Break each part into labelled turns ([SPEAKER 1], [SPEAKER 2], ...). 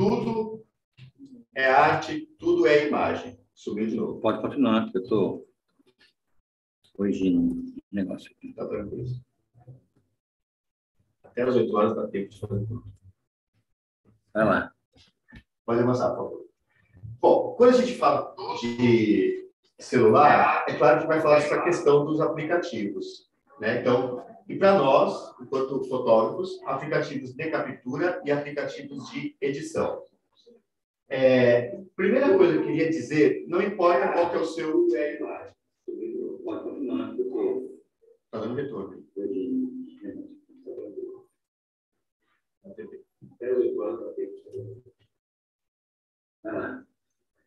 [SPEAKER 1] tudo é arte, tudo é imagem. Subiu de novo.
[SPEAKER 2] Pode continuar, eu estou corrigindo um negócio aqui.
[SPEAKER 1] Tá tranquilo. Até as 8 horas dá tempo de fazer tudo.
[SPEAKER 2] Vai lá.
[SPEAKER 1] Pode avançar, por favor. Bom, quando a gente fala de celular, é claro que vai falar sobre a questão dos aplicativos. Né? Então, e para nós, enquanto fotógrafos, aplicativos de captura e aplicativos de edição. É, primeira coisa que eu queria dizer, não importa qual que é o seu. Está dando retorno.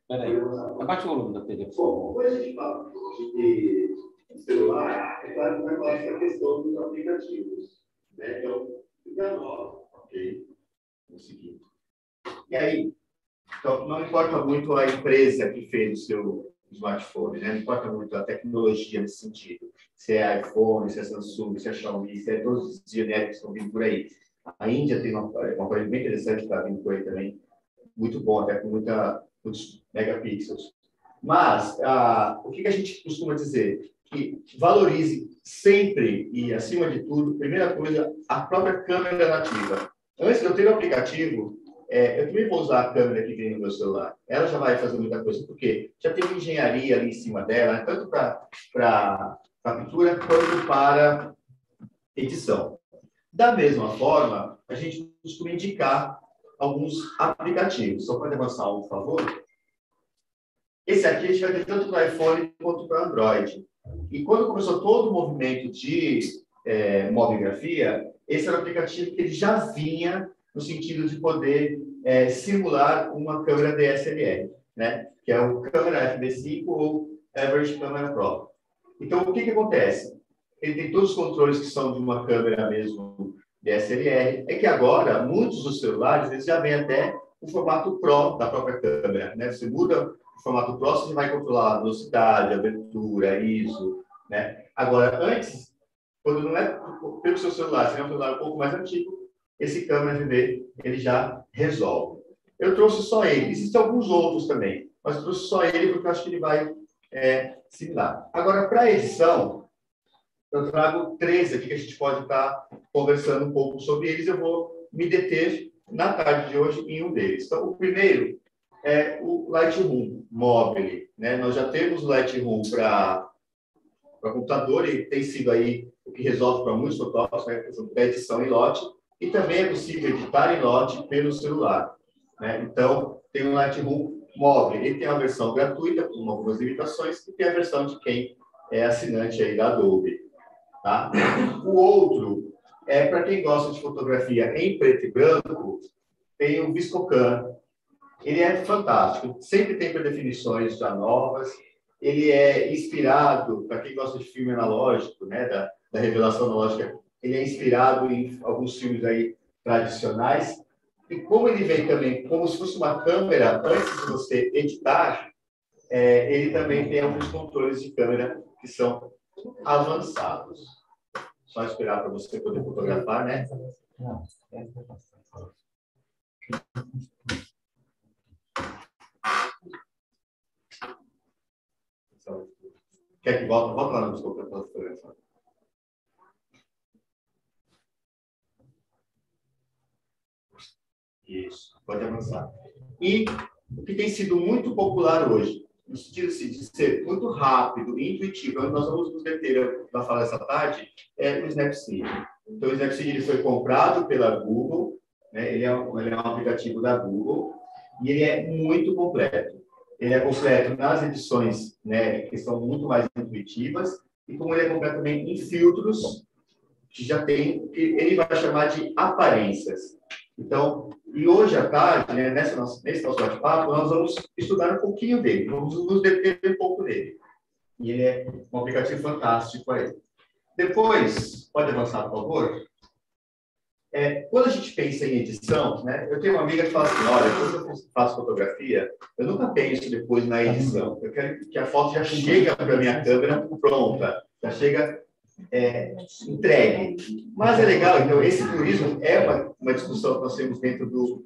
[SPEAKER 3] Peraí, abaixa o volume da TV.
[SPEAKER 1] Bom, quando a gente celular, é claro que vai falar sobre a questão dos aplicativos. Né? Então, fica nós, ok? Seguir. E aí, então, não importa muito a empresa que fez o seu smartphone, né? não importa muito a tecnologia nesse sentido. Se é iPhone, se é Samsung, se é Xiaomi, se é todos os genéricos que estão vindo por aí. A Índia tem uma, uma coisa bem interessante que está vindo por aí também, muito bom, até com muita, muitos megapixels. Mas, ah, o que, que a gente costuma dizer? Que valorize sempre e, acima de tudo, primeira coisa, a própria câmera nativa. Antes de eu ter o aplicativo, é, eu também vou usar a câmera que tem no meu celular. Ela já vai fazer muita coisa, porque já tem engenharia ali em cima dela, né? tanto para captura quanto para edição. Da mesma forma, a gente costuma indicar alguns aplicativos. Só pode avançar um, por favor? Esse aqui a gente vai ter tanto para iPhone quanto para Android. E quando começou todo o movimento de é, mobigrafia, esse era um aplicativo que ele já vinha no sentido de poder é, simular uma câmera DSLR, né? que é o câmera FB5 ou Average Camera Pro. Então, o que, que acontece? Ele tem todos os controles que são de uma câmera mesmo DSLR. É que agora, muitos dos celulares, eles já vêm até o formato Pro da própria câmera. Né? Você muda formato você vai controlar a velocidade, a abertura, ISO. Né? Agora, antes, quando não é pelo seu celular, se é um celular um pouco mais antigo, esse câmera FB ele já resolve. Eu trouxe só ele. Existem alguns outros também, mas trouxe só ele porque eu acho que ele vai é, similar. Agora, para edição, eu trago três aqui que a gente pode estar conversando um pouco sobre eles. Eu vou me deter na tarde de hoje em um deles. Então, o primeiro é o Lightroom Mobile. Né? Nós já temos o Lightroom para computador e tem sido aí o que resolve para muitos fotógrafos, né? a edição em lote e também é possível editar em lote pelo celular. Né? Então, tem o Lightroom móvel. Ele tem a versão gratuita, com algumas limitações, e tem a versão de quem é assinante aí da Adobe. Tá? O outro é para quem gosta de fotografia em preto e branco, tem o Viscocan. Ele é fantástico, sempre tem predefinições já novas. Ele é inspirado, para quem gosta de filme analógico, né, da, da revelação analógica, ele é inspirado em alguns filmes aí tradicionais. E como ele vem também como se fosse uma câmera, antes de você editar, é, ele também tem alguns controles de câmera que são avançados. Só esperar para você poder fotografar, né? Quer que volta? Lá no desculpa para fotografar. Isso, pode avançar. E o que tem sido muito popular hoje, no sentido assim, de ser muito rápido e intuitivo, onde nós vamos nos deter na fala essa tarde, é o Snapseed. Então, o Snapseed ele foi comprado pela Google, né? ele, é um, ele é um aplicativo da Google, e ele é muito completo. Ele é completo nas edições, né, que são muito mais intuitivas, e como ele é completo também em filtros, que já tem, que ele vai chamar de aparências. Então, e hoje à tarde, né, nessa nossa, nesse nosso bate-papo, nós vamos estudar um pouquinho dele, vamos nos deter um pouco dele. E ele é um aplicativo fantástico aí. Depois, pode avançar, por favor? É, quando a gente pensa em edição, né, eu tenho uma amiga que fala assim, olha, quando eu faço fotografia, eu nunca penso depois na edição. Eu quero que a foto já chega para a minha câmera pronta, já chega é, entregue. Mas é legal, então, esse turismo é uma, uma discussão que nós temos dentro do,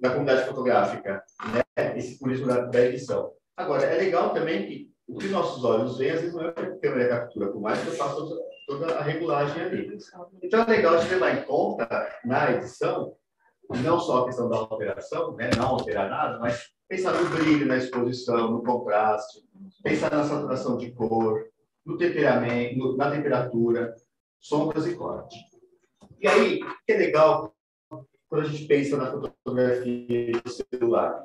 [SPEAKER 1] da comunidade fotográfica, né? esse purismo da, da edição. Agora, é legal também que o que nossos olhos veem, às vezes não é a câmera captura, por mais que eu faça toda a regulagem ali. Então, é legal gente levar em conta, na edição, não só a questão da alteração, né? não alterar nada, mas pensar no brilho, na exposição, no contraste, pensar na saturação de cor, no temperamento, no, na temperatura, sombras e corte. E aí, que é legal quando a gente pensa na fotografia do celular?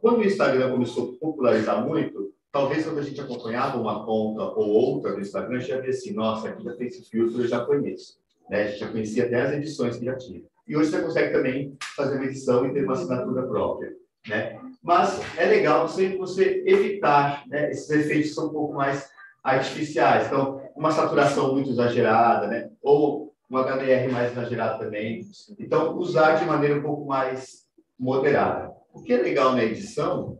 [SPEAKER 1] Quando o Instagram começou a popularizar muito, talvez quando a gente acompanhava uma conta ou outra do Instagram, já via assim, nossa, aqui já tem esse filtro, eu já conheço. Né? A gente já conhecia até as edições que já tinha. E hoje você consegue também fazer uma edição e ter uma assinatura própria. Né? Mas é legal sempre você evitar, né? esses efeitos são um pouco mais artificiais. Então, uma saturação muito exagerada, né? ou um HDR mais exagerado também. Então, usar de maneira um pouco mais moderada. O que é legal na edição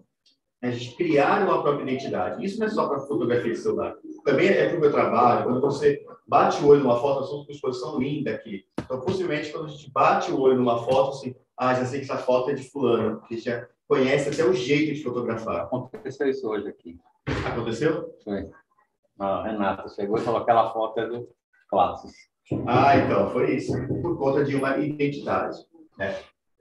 [SPEAKER 1] a gente criar uma própria identidade. Isso não é só para fotografia de celular. Também é para o meu trabalho. Quando você bate o olho numa foto, nós estamos com uma exposição linda aqui. Então, possivelmente, quando a gente bate o olho numa foto, assim, ah, já sei que essa foto é de fulano, que já conhece até o jeito de fotografar.
[SPEAKER 3] Aconteceu isso hoje aqui.
[SPEAKER 1] Aconteceu?
[SPEAKER 3] Foi. A Renata chegou e falou que aquela foto é do Classes.
[SPEAKER 1] Ah, então, foi isso. Por conta de uma identidade. Né?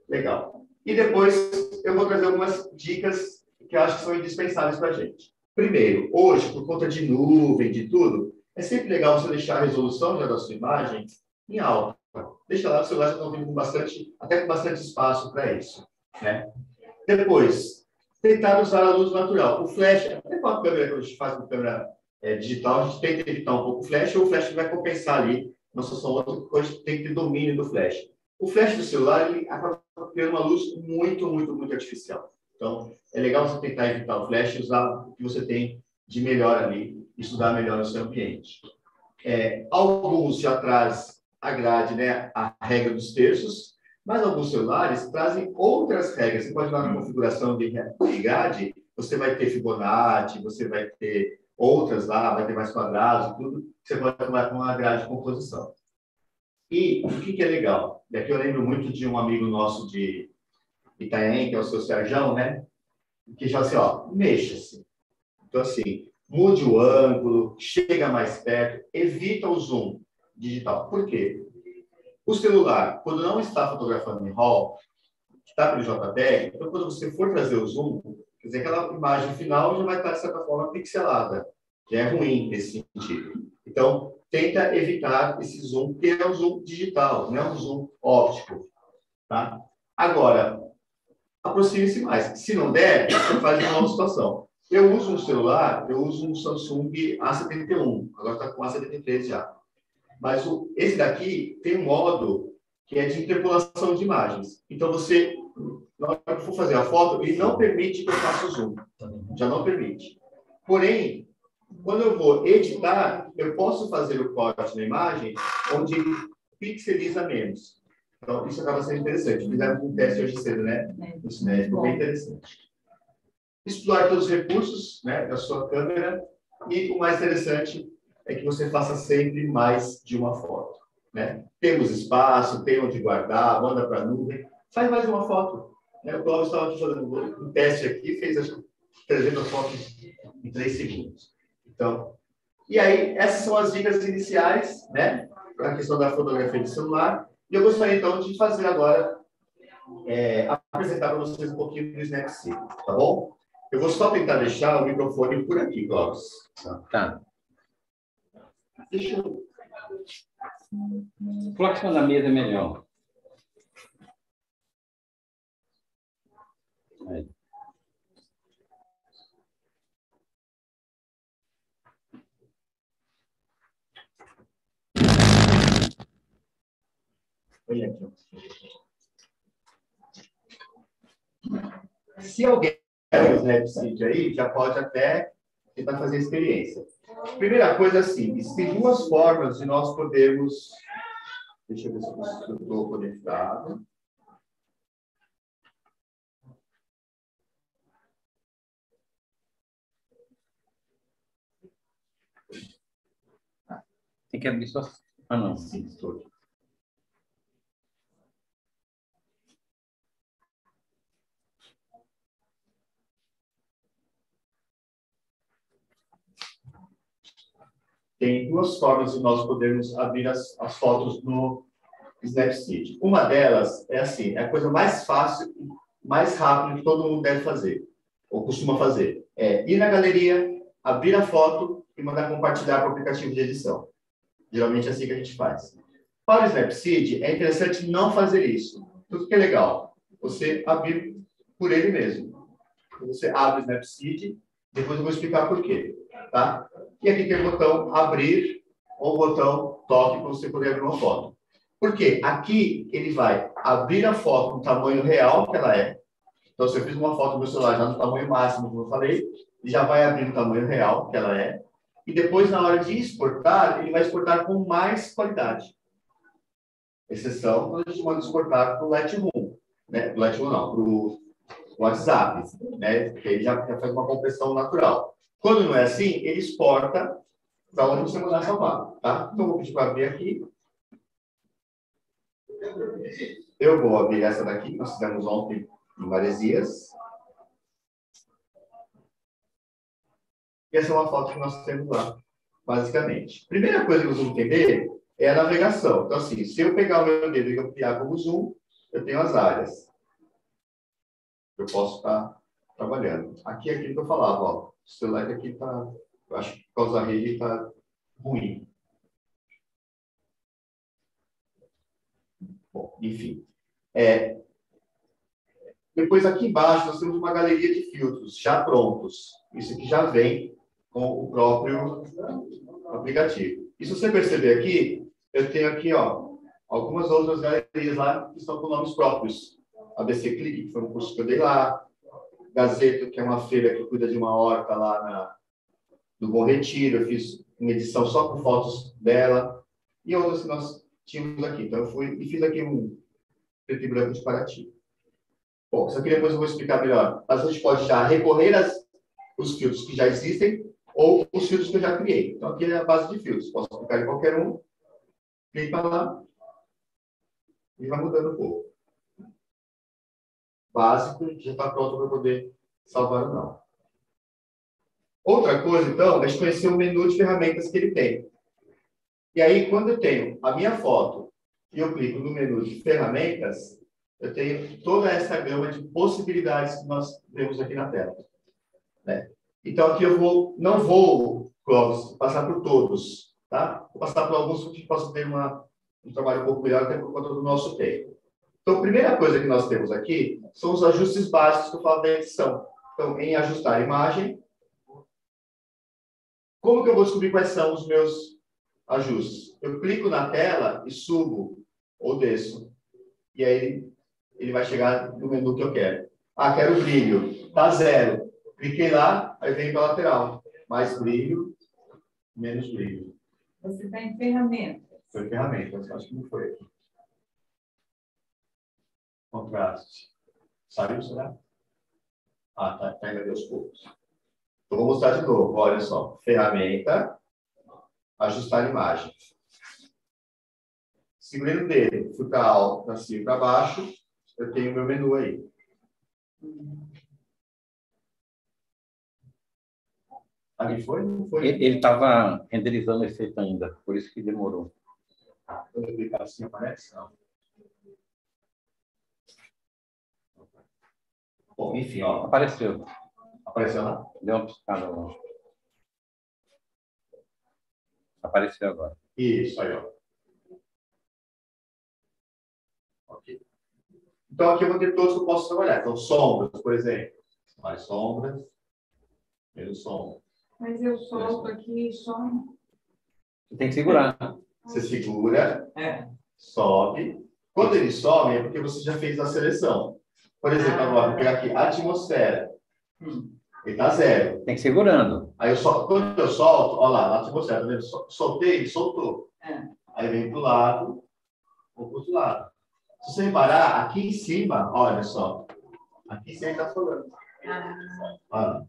[SPEAKER 1] Legal. E depois eu vou trazer algumas dicas que eu acho que são indispensáveis para a gente. Primeiro, hoje, por conta de nuvem, de tudo, é sempre legal você deixar a resolução já da sua imagem em alta. Deixa lá, o celular já está com bastante, até com bastante espaço para isso. Né? Depois, tentar usar a luz natural. O flash, até com a câmera que a gente faz com câmera é, digital, a gente tenta evitar um pouco o flash, ou o flash vai compensar ali uma solução outra, hoje tem que ter domínio do flash. O flash do celular, ele acaba criando uma luz muito, muito, muito artificial. Então, é legal você tentar evitar o flash e usar o que você tem de melhor ali, estudar melhor no seu ambiente. É, alguns já traz a grade, né, a regra dos terços, mas alguns celulares trazem outras regras. Você pode ir lá na configuração de grade, você vai ter Fibonacci, você vai ter outras lá, vai ter mais quadrados, tudo, você pode tomar uma grade de composição. E o que, que é legal? E aqui eu lembro muito de um amigo nosso de Itaém, que é o seu Sérgio, né? Que já assim, ó, mexa-se. Então, assim, mude o ângulo, chega mais perto, evita o zoom digital. Por quê? O celular, quando não está fotografando em RAW, está pelo JPEG, então quando você for trazer o zoom, Quer dizer, aquela imagem final já vai estar, de certa forma, pixelada, que é ruim nesse sentido. Então, tenta evitar esse zoom, que é um zoom digital, não é um zoom óptico. Tá? Agora, aproxime-se mais. Se não der, você faz uma nova situação. Eu uso um celular, eu uso um Samsung A71, agora está com A73 já. Mas o, esse daqui tem um modo que é de interpolação de imagens. Então, você na hora que for fazer a foto, ele não permite que eu faça o zoom. Já não permite. Porém, quando eu vou editar, eu posso fazer o corte na imagem onde pixeliza menos. Então, isso acaba sendo interessante. Fizeram um teste hoje cedo, né? Isso né? ficou bem interessante. Explorar todos os recursos né, da sua câmera. E o mais interessante é que você faça sempre mais de uma foto. Né? Temos espaço, tem onde guardar, manda para a nuvem. Faz mais uma foto. É, o Cláudio estava fazendo um teste aqui, fez acho que 300 fotos em 3 segundos. Então, e aí, essas são as dicas iniciais, né, para a questão da fotografia de celular. E eu gostaria, então, de fazer agora, é, apresentar para vocês um pouquinho do Snapseed, tá bom? Eu vou só tentar deixar o microfone por aqui, Cláudio.
[SPEAKER 3] Tá.
[SPEAKER 1] Deixa eu...
[SPEAKER 3] Coloque na mesa é melhor. Aí.
[SPEAKER 1] Olha aqui. Se alguém quer o Snapseed aí, já pode até tentar fazer a experiência. Primeira coisa, assim, existem duas formas de nós podermos... Deixa eu ver se eu estou conectado.
[SPEAKER 3] Tem que abrir só. Ah, não.
[SPEAKER 1] Sim, estou. Tem duas formas de nós podermos abrir as, as fotos no Snapseed. Uma delas é assim, é a coisa mais fácil, mais rápida que todo mundo deve fazer, ou costuma fazer. É ir na galeria, abrir a foto e mandar compartilhar para o aplicativo de edição. Geralmente é assim que a gente faz. Para o Snapseed, é interessante não fazer isso. Tudo que é legal, você abrir por ele mesmo. Você abre o Snapseed, depois eu vou explicar por quê. Tá? E aqui tem o botão abrir ou o botão toque para você poder abrir uma foto. Por quê? Aqui ele vai abrir a foto no tamanho real que ela é. Então, se eu fiz uma foto no meu celular já no tamanho máximo, como eu falei, já vai abrir no tamanho real que ela é. E depois, na hora de exportar, ele vai exportar com mais qualidade. Exceção quando a gente manda exportar para o Lightroom. Né? Lightroom não, para o WhatsApp. Né? Que ele já, já faz uma compressão natural. Quando não é assim, ele exporta para onde você mandar salvar. Tá? Então, vou pedir para abrir aqui. Eu vou abrir essa daqui, que nós fizemos ontem em Maresias. E essa é uma foto que nós temos lá, basicamente. Primeira coisa que nós vamos entender é a navegação. Então, assim, se eu pegar o meu dedo e ampliar como zoom, eu tenho as áreas. Eu posso estar trabalhando. Aqui é aquilo que eu falava, ó, o celular aqui está, acho que por causa da rede está ruim. Bom, enfim. É, depois, aqui embaixo, nós temos uma galeria de filtros já prontos. Isso aqui já vem com o próprio aplicativo. E se você perceber aqui, eu tenho aqui ó, algumas outras galerias lá que estão com nomes próprios. ABC Clique, que foi um curso que eu dei lá. Gazeta, que é uma feira que cuida de uma horta lá na, no Bom Retiro. Eu fiz uma edição só com fotos dela. E outras que nós tínhamos aqui. Então, eu fui e fiz aqui um preto e branco de Paraty. Bom, isso aqui depois eu vou explicar melhor. Mas a gente pode já recorrer aos os filtros que já existem ou os filtros que eu já criei. Então, aqui é a base de filtros. Posso clicar em qualquer um, clica lá e vai mudando um pouco. Básico, já está pronto para poder salvar ou não. Outra coisa, então, é conhecer o menu de ferramentas que ele tem. E aí, quando eu tenho a minha foto e eu clico no menu de ferramentas, eu tenho toda essa gama de possibilidades que nós vemos aqui na tela. Né? Então, aqui eu vou, não vou, Clóvis, passar por todos, tá? Vou passar por alguns que possam ter uma, um trabalho um pouco melhor, até por conta do nosso tempo. Então, a primeira coisa que nós temos aqui são os ajustes básicos que eu falo da edição. Então, em ajustar a imagem, como que eu vou descobrir quais são os meus ajustes? Eu clico na tela e subo ou desço. E aí ele vai chegar no menu que eu quero. Ah, quero brilho. Tá zero. Cliquei lá, aí vem para lateral. Mais brilho, menos brilho.
[SPEAKER 4] Você está em ferramentas.
[SPEAKER 1] Foi ferramentas, acho que não foi aqui. Contraste. Saiu, será? Ah, tá, tá ainda aos poucos. Então, vou mostrar de novo. Olha só. Ferramenta, ajustar imagem. Segurei o dedo, fui para alto, para cima e para baixo, eu tenho meu menu aí. Ali foi? Não foi?
[SPEAKER 3] Ele estava renderizando o efeito ainda, por isso que demorou.
[SPEAKER 1] Eu clicar assim, aparece? Não. Bom, enfim, ó.
[SPEAKER 3] Apareceu.
[SPEAKER 1] Apareceu lá?
[SPEAKER 3] Deu uma piscada lá. Apareceu agora.
[SPEAKER 1] Isso aí, ó. Ok. Então, aqui eu vou ter todos que eu posso trabalhar. Então, sombras, por exemplo. Mais sombras, menos sombras.
[SPEAKER 4] Mas eu solto aqui e só.
[SPEAKER 3] Você tem que segurar.
[SPEAKER 1] Você segura,
[SPEAKER 4] É.
[SPEAKER 1] sobe. Quando ele sobe, é porque você já fez a seleção. Por exemplo, agora, vou pegar aqui, atmosfera.
[SPEAKER 4] Hum.
[SPEAKER 1] Ele está zero.
[SPEAKER 3] Tem que ir segurando.
[SPEAKER 1] Aí eu sol... quando eu solto, olha lá, atmosfera, tá vendo? Sol- Soltei, soltou.
[SPEAKER 4] É.
[SPEAKER 1] Aí vem para o lado, ou para o outro lado. Se você reparar, aqui em cima, olha só. Aqui você está falando.
[SPEAKER 4] Ah,
[SPEAKER 1] Olha.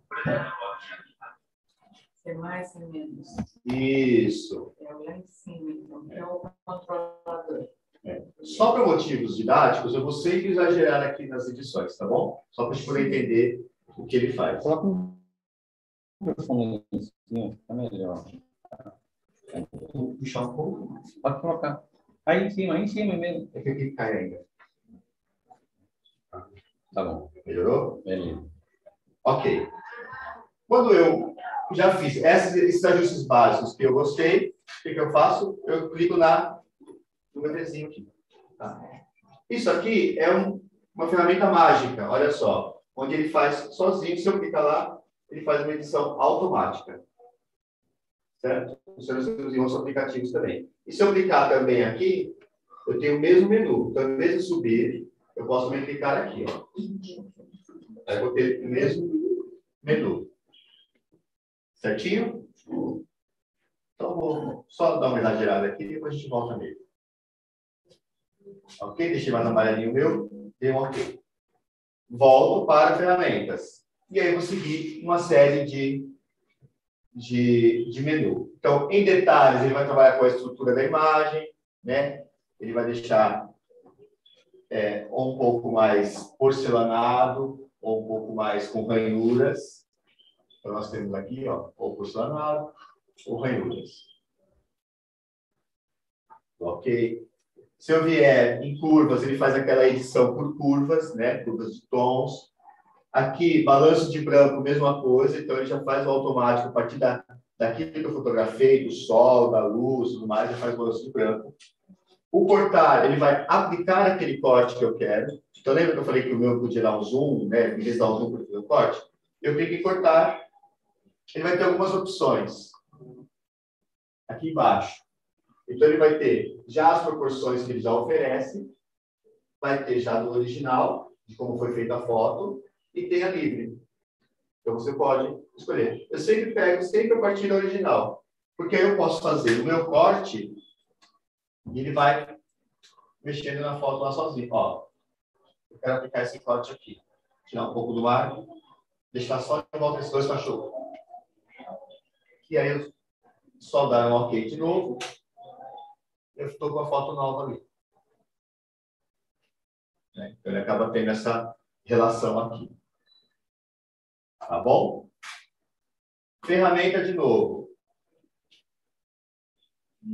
[SPEAKER 4] ser mais ou menos.
[SPEAKER 1] Isso.
[SPEAKER 4] É o lá em cima, então, que é o controlador.
[SPEAKER 1] Só para motivos didáticos, eu vou sempre exagerar aqui nas edições, tá bom? Só para a gente poder entender o que ele faz.
[SPEAKER 3] Coloca um microfone cima, fica melhor.
[SPEAKER 1] Vou puxar um pouco.
[SPEAKER 3] Pode colocar. Aí em cima, aí em cima mesmo.
[SPEAKER 1] É que aqui cai ainda.
[SPEAKER 3] Tá bom.
[SPEAKER 1] Melhorou?
[SPEAKER 3] Beleza.
[SPEAKER 1] Ok. Quando eu já fiz esses, esses ajustes básicos que eu gostei, o que, que eu faço? Eu clico na, meu desenho aqui. Tá? Isso aqui é um, uma ferramenta mágica, olha só. Onde ele faz sozinho, se eu clicar lá, ele faz uma edição automática. Certo? Funciona em outros aplicativos também. E se eu clicar também aqui, eu tenho o mesmo menu. Então, em vez de subir, eu posso também clicar aqui. Ó. Aí eu vou ter o mesmo menu. Certinho? Então, vou só dar uma exagerada aqui e depois a gente volta nele. Ok? Deixei mais amarelinho meu. Dei um ok. Volto para ferramentas. E aí vou seguir uma série de, de, de menu. Então, em detalhes, ele vai trabalhar com a estrutura da imagem, né? Ele vai deixar é, um pouco mais porcelanado, ou um pouco mais com ranhuras. Então, nós temos aqui, ó, ou porcelanado, ou ranhuras. Ok. Se eu vier em curvas, ele faz aquela edição por curvas, né? Curvas de tons. Aqui, balanço de branco, mesma coisa. Então, ele já faz o automático a partir da, daquilo que eu fotografei, do sol, da luz, tudo mais, ele faz balanço de branco. O cortar, ele vai aplicar aquele corte que eu quero. Então, lembra que eu falei que o meu podia dar um zoom, né? Em vez de dar um zoom para fazer o corte? Eu clico em cortar. Ele vai ter algumas opções. Aqui embaixo. Então, ele vai ter já as proporções que ele já oferece, vai ter já do original, de como foi feita a foto, e tem a livre. Então, você pode escolher. Eu sempre pego, sempre a partir da original, porque aí eu posso fazer o meu corte e ele vai mexendo na foto lá sozinho. Ó, eu quero aplicar esse corte aqui. Tirar um pouco do ar, deixar só de volta esses dois cachorros. E aí eu só dar um ok de novo eu estou com a foto nova ali. Né? Então, ele acaba tendo essa relação aqui. Tá bom? Ferramenta de novo.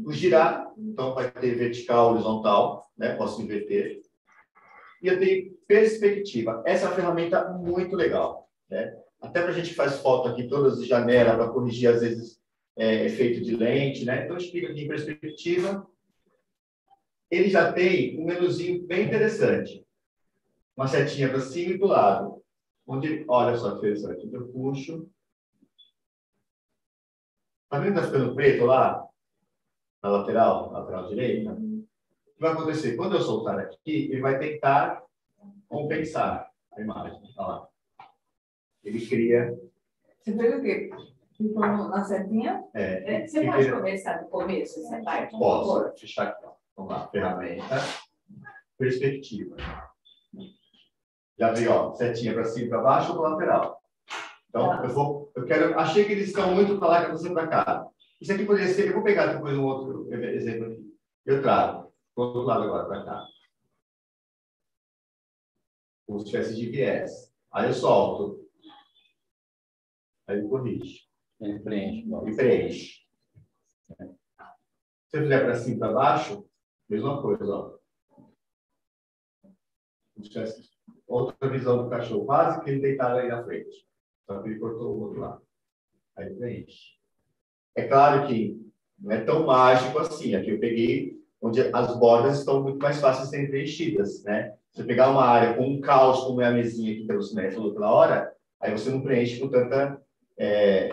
[SPEAKER 1] O girar, então vai ter vertical, horizontal, né? Posso inverter. E eu tenho perspectiva. Essa é uma ferramenta muito legal, né? Até para a gente que faz foto aqui, todas de janela, para corrigir, às vezes, é, efeito de lente, né? Então, a gente clica aqui em perspectiva, ele já tem um menuzinho bem interessante. Uma setinha para cima e para o lado. Onde, olha só que interessante. Eu puxo. Está vendo que está ficando preto lá? Na lateral, na lateral direita? O que vai acontecer? Quando eu soltar aqui, ele vai tentar compensar a imagem. Olha lá. Ele cria.
[SPEAKER 4] Você fez o quê? Ficou na setinha?
[SPEAKER 1] É,
[SPEAKER 4] Você pode começar do começo, parte? por
[SPEAKER 1] Posso. Fechar aqui. Vamos lá. Ferramenta. Perspectiva. Já veio, ó, setinha para cima, para baixo ou para lateral. Então, eu vou, eu quero, achei que eles estão muito para lá, que você para cá. Isso aqui poderia ser, eu vou pegar depois um outro exemplo aqui. Eu trago, do outro lado agora, para cá. Como se tivesse de viés. Aí eu solto. Aí ele corrige.
[SPEAKER 3] Ele preenche.
[SPEAKER 1] E preenche. Se eu fizer para cima e para baixo, mesma coisa, ó. Outra visão do cachorro, quase que ele deitado aí na frente. Só que ele cortou o outro lado. Aí preenche. É claro que não é tão mágico assim. Aqui eu peguei onde as bordas estão muito mais fáceis de serem preenchidas, né? Se você pegar uma área com um caos, como é a mesinha que você né, falou pela hora, aí você não preenche com tanta, é,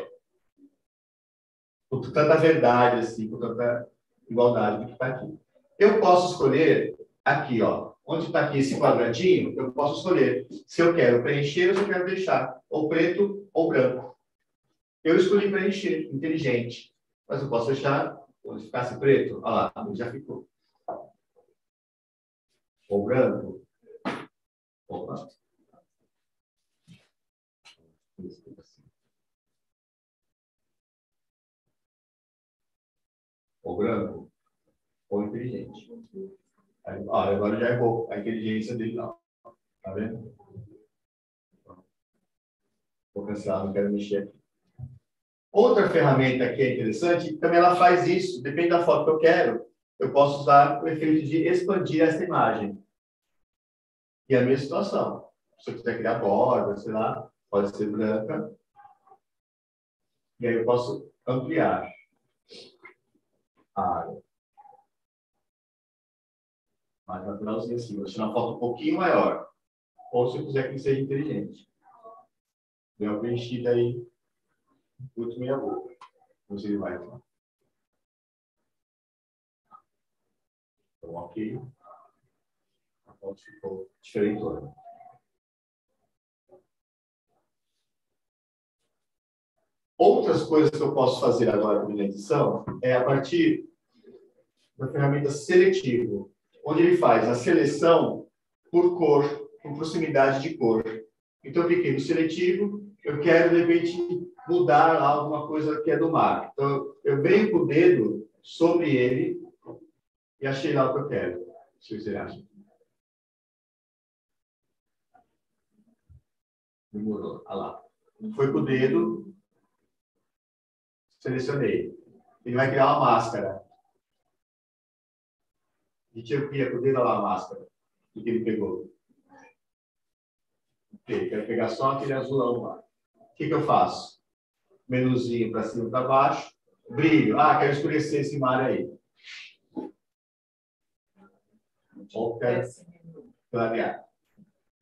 [SPEAKER 1] com tanta verdade, assim, com tanta igualdade do que está aqui. Eu posso escolher aqui, ó, onde está aqui esse quadradinho, eu posso escolher se eu quero preencher ou se eu quero deixar ou preto ou branco. Eu escolhi preencher, inteligente. Mas eu posso deixar, onde ficasse preto, olha lá, já ficou. Ou branco. Opa. Ou branco, ou inteligente. Aí, ó, agora já errou a inteligência dele, não. Tá vendo? Vou cancelar, não quero mexer aqui. Outra ferramenta que é interessante, também ela faz isso, depende da foto que eu quero, eu posso usar o efeito de expandir essa imagem. E a mesma situação. Se eu quiser criar borda, sei lá, pode ser branca. E aí eu posso ampliar a área. Mais naturalzinho assim. Vou tirar uma foto um pouquinho maior. Ou se eu quiser que seja inteligente. Deu uma preenchida aí. Muito meia boca. Você ele vai. Então, ok. A foto ficou diferente. Outras coisas que eu posso fazer agora na edição é a partir da ferramenta seletivo, onde ele faz a seleção por cor, por proximidade de cor. Então, eu cliquei no seletivo, eu quero, de repente, mudar alguma coisa que é do mar. Então, eu venho com o dedo sobre ele e achei lá o que eu quero. Que você acha? Demorou. Olha lá. Foi com o dedo, selecionei. Ele vai criar uma máscara. E tira com o dedo lá a máscara. O que ele pegou. Ok, quero pegar só aquele azulão lá. O que, que eu faço? Menuzinho para cima e para baixo. Brilho. Ah, quero escurecer esse mar aí. Ou quero clarear.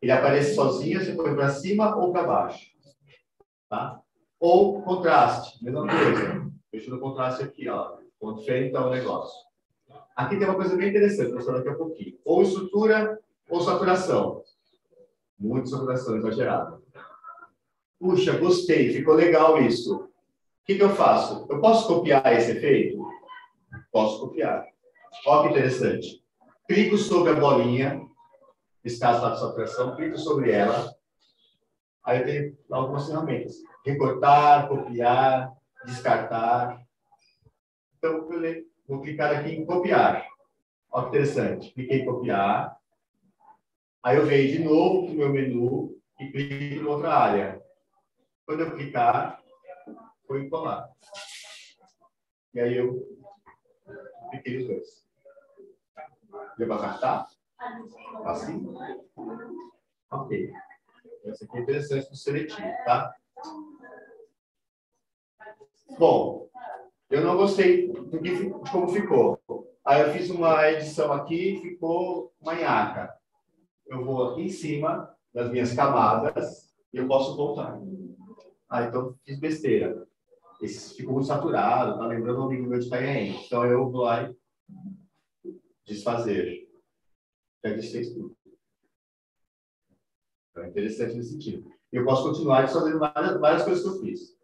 [SPEAKER 1] Ele aparece sozinho, você põe para cima ou para baixo. Tá? Ou contraste, mesma coisa. Deixa o contraste aqui, ó. Ponto feio, então, o negócio. Aqui tem uma coisa bem interessante, vou mostrar daqui a pouquinho. Ou estrutura ou saturação. Muito saturação exagerada. Puxa, gostei, ficou legal isso. O que, que eu faço? Eu posso copiar esse efeito? Posso copiar. Olha que interessante. Clico sobre a bolinha, nesse caso da saturação, clico sobre ela. Aí eu tenho algumas ferramentas. Recortar, copiar, descartar. Então, vou clicar aqui em copiar. Olha que interessante. Cliquei em copiar. Aí eu venho de novo para o meu menu e clico em outra área. Quando eu clicar, vou colar. E aí eu cliquei nos dois. Deu para? Assim? Ok. Esse aqui é interessante no seletivo, tá? Bom, eu não gostei de como ficou. Aí eu fiz uma edição aqui e ficou manhaca. Eu vou aqui em cima das minhas camadas e eu posso voltar. Ah, então fiz besteira. Esse ficou muito saturado, tá lembrando um amigo meu de Itanhaém. Então eu vou lá e desfazer. Já desfez tudo. Então é interessante nesse sentido. Eu posso continuar fazendo várias, várias coisas que eu fiz.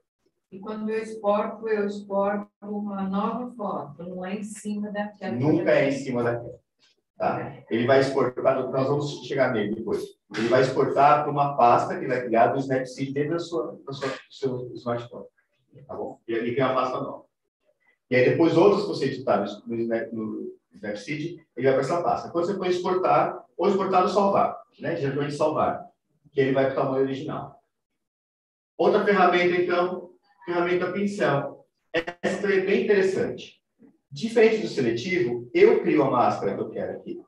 [SPEAKER 4] E quando eu exporto, eu exporto uma nova foto, não é em cima daquela.
[SPEAKER 1] Nunca é em cima daquela. Tá? Ele vai exportar, nós vamos chegar nele depois. Ele vai exportar para uma pasta que vai criar do Snapseed dentro da sua, da sua, do seu smartphone. Tá bom? E ali tem uma pasta nova. E aí depois outros que você editar no, no, Snapseed, ele vai para essa pasta. Quando você for exportar, ou exportar ou salvar, né? Geralmente salvar, que ele vai para o tamanho original. Outra ferramenta, então, ferramenta pincel. Essa é bem interessante. Diferente do seletivo, eu crio a máscara que eu quero aqui.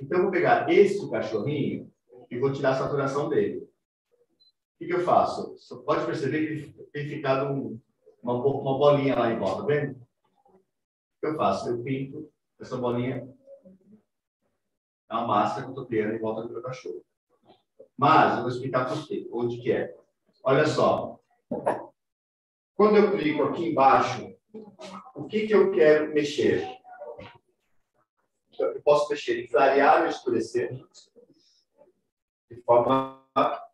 [SPEAKER 1] Então, eu vou pegar esse cachorrinho e vou tirar a saturação dele. O que, que eu faço? Você pode perceber que tem ficado um, uma, uma bolinha lá em volta, tá vendo? O que eu faço? Eu pinto essa bolinha é uma máscara que eu estou criando em volta do meu cachorro. Mas, eu vou explicar por quê, onde que é. Olha só. Quando eu clico aqui embaixo, o que, que eu quero mexer? Eu posso mexer em clarear ou escurecer de forma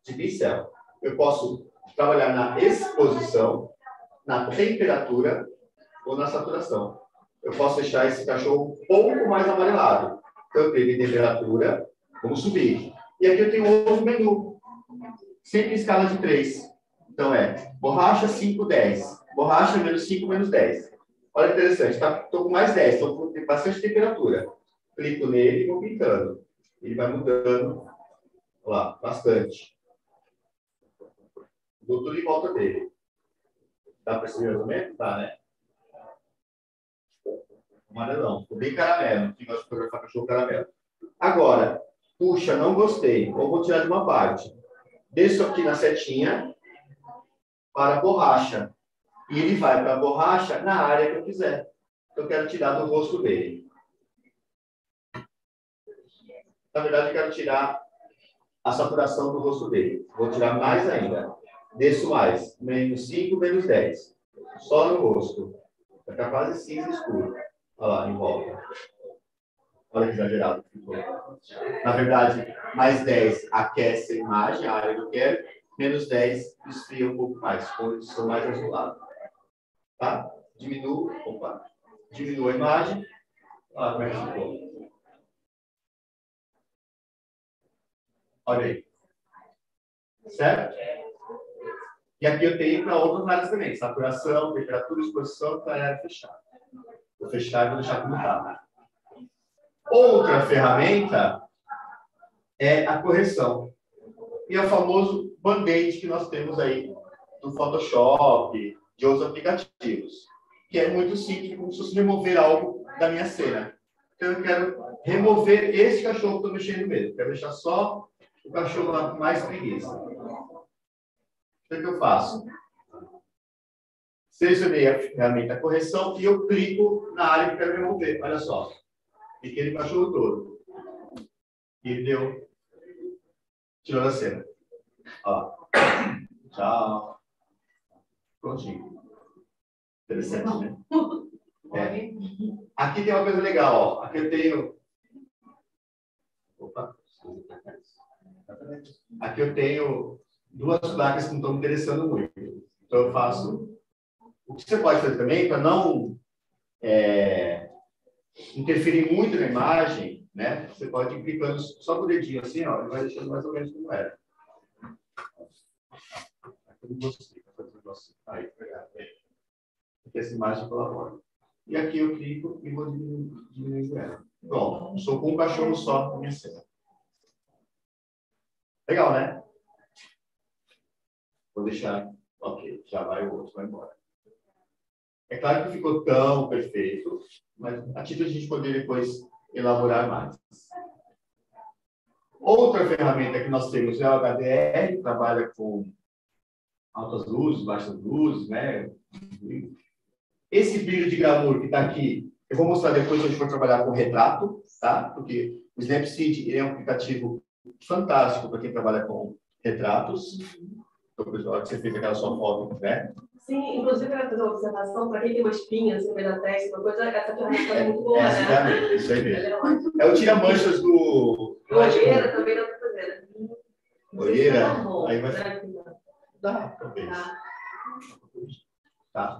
[SPEAKER 1] de pincel. Eu posso trabalhar na exposição, na temperatura ou na saturação. Eu posso deixar esse cachorro um pouco mais amarelado. Então, eu tenho temperatura, vamos subir. E aqui eu tenho outro menu, sempre em escala de 3. Então, é borracha 5, 10. Borracha menos 5, menos 10. Olha que interessante, estou tá, com mais 10, estou com bastante temperatura. Clico nele e vou pintando. Ele vai mudando, olha lá, bastante. Dou tudo em volta dele. Dá para ou menos? Tá, né? Amarelão. Ficou bem caramelo. Quem gosta de fotografar cachorro caramelo. Agora, puxa, não gostei. Ou vou tirar de uma parte. Desço aqui na setinha para a borracha. E ele vai para a borracha na área que eu quiser. Eu quero tirar do rosto dele. Na verdade, eu quero tirar a saturação do rosto dele. Vou tirar mais ainda. Desço mais. Menos 5, menos 10. Só no rosto. Vai ficar quase cinza escuro. Olha lá, em volta. Olha que exagerado ficou. Na verdade, mais 10 aquece a imagem, a área que eu quero. Menos 10 esfria um pouco mais, condição mais azulado. Tá? Diminuo, opa, diminuo a imagem. Olha como é que ficou. Olha aí. Certo? E aqui eu tenho para outras áreas também. Saturação, temperatura, exposição para área fechada. Vou fechar e vou deixar como está. Outra ferramenta é a correção. E é o famoso band-aid que nós temos aí do Photoshop, de outros aplicativos. Que é muito simples, como se fosse remover algo da minha cena. Então eu quero remover esse cachorro que estou mexendo mesmo. Quero deixar só o cachorro lá mais preguiça. O que, é eu faço? Selecionei a ferramenta correção e eu clico na área que eu quero remover. Olha só. Cliquei no cachorro todo. E deu. Tirou da cena. Ó. Tchau. Prontinho. Interessante, né? É. Aqui tem uma coisa legal, ó. Aqui eu tenho. Opa. Aqui eu tenho duas placas que não estão me interessando muito. Então eu faço o que você pode fazer também para não é, interferir muito na imagem, né? Você pode ir clicando só com o dedinho assim, ó, e vai deixando mais ou menos como era. Aí, Aqui essa imagem. E aqui eu clico e vou diminuir ela. Pronto, sou com um cachorro só na minha cena. Legal, né? Vou deixar. Ok, já vai o outro, vai embora. É claro que ficou tão perfeito, mas a título a gente poder depois elaborar mais. Outra ferramenta que nós temos é o HDR, que trabalha com altas luzes, baixas luzes, né? Esse brilho de glamour que está aqui, eu vou mostrar depois quando a gente for trabalhar com retrato, tá? Porque o Snapseed é um aplicativo fantástico para quem trabalha com retratos. Então, que você fica aquela sua foto, né?
[SPEAKER 5] Sim, inclusive quero fazer uma observação, para quem tem uma espinha assim, no meio da testa, uma coisa, essa ferramenta é muito boa,
[SPEAKER 1] Essa
[SPEAKER 5] né?
[SPEAKER 1] ferramenta, isso aí mesmo. É o tira-manchas do...
[SPEAKER 5] Olheira também dá para fazer, né?
[SPEAKER 1] Olheira, aí vai-
[SPEAKER 5] bom, né?
[SPEAKER 1] Dá, talvez.
[SPEAKER 5] Tá.
[SPEAKER 1] Tá?